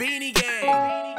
Beanie Gang.